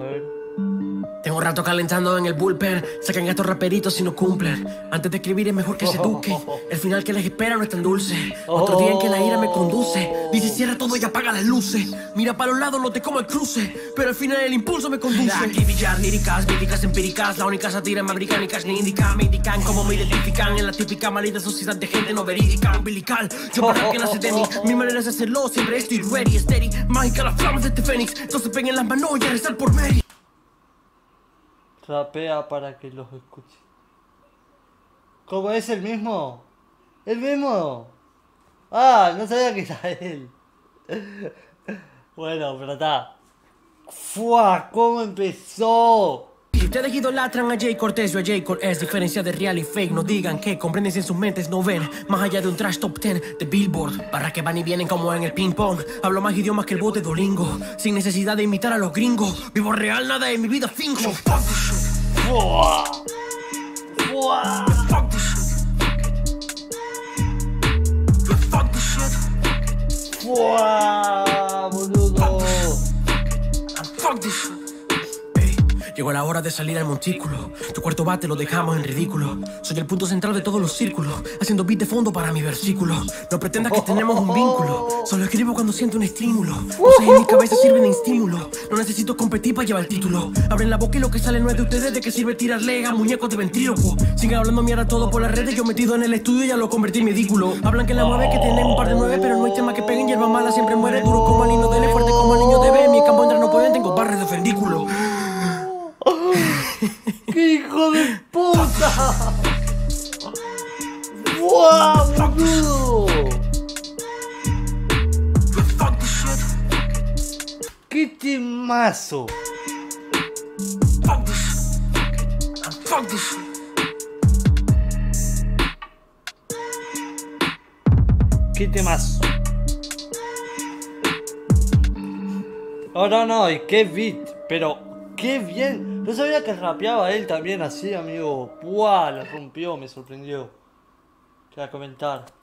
heard Llevo rato calentando en el bullpen. Sacan estos raperitos si no cumplen. Antes de escribir es mejor que se eduque. El final que les espera no es tan dulce. Otro día en que la ira me conduce. Dice cierra todo y apaga las luces. Mira para los lados, no te como el cruce. Pero al final el impulso me conduce. Aquí billar, líricas, líricas empíricas. La única sátira más británicas ni indican. Me indican cómo me identifican en la típica malita sociedad de gente no verídica. Umbilical. Yo para que nace de mí. Mi manera es hacerlo. Siempre estoy ready, steady. Mágica las flamas de este fénix. Entonces peguen las manos y a rezar por Mary. Rapea para que los escuche. ¿Cómo es el mismo? ¿El mismo? Ah, no sabía que era él. Bueno, pero está. ¡Fua! ¿Cómo empezó? Si ustedes idolatran a Jay Cortés o a Jay Cole, es diferencia de real y fake. No digan que comprenden si en sus mentes no ven más allá de un trash top 10 de Billboard. Barra que van y vienen como en el ping pong. Hablo más idiomas que el bote Dolingo. Sin necesidad de imitar a los gringos. Vivo real, nada en mi vida Whoa. Fuck this shit. Fuck it. Yeah, fuck this shit. Fuck it. Fuck this shit. Llegó la hora de salir al montículo. Tu cuarto bate lo dejamos en ridículo. Soy el punto central de todos los círculos. Haciendo beat de fondo para mi versículo. No pretendas que tenemos un vínculo. Solo escribo cuando siento un estímulo. Voces en mi cabeza sirven de estímulo. No necesito competir para llevar el título. Abren la boca y lo que sale no es de ustedes. ¿De qué sirve tirarle a muñecos de ventríloco? Siguen hablando mierda todo por las redes. Yo metido en el estudio ya lo convertí en ridículo. Hablan que la mueve, que tienen un par de nueve. Pero no hay tema que peguen. Hierba mala siempre muere. Duro como al puta! ¡Wow, boludo! Fuck this shit. ¡Qué temazo! Fuck this shit. Fuck this shit. ¡Qué temazo! No, no, no, y qué beat, pero qué bien. No sabía que rapeaba él también así, amigo. ¡Buah! La rompió, me sorprendió. Quería comentar.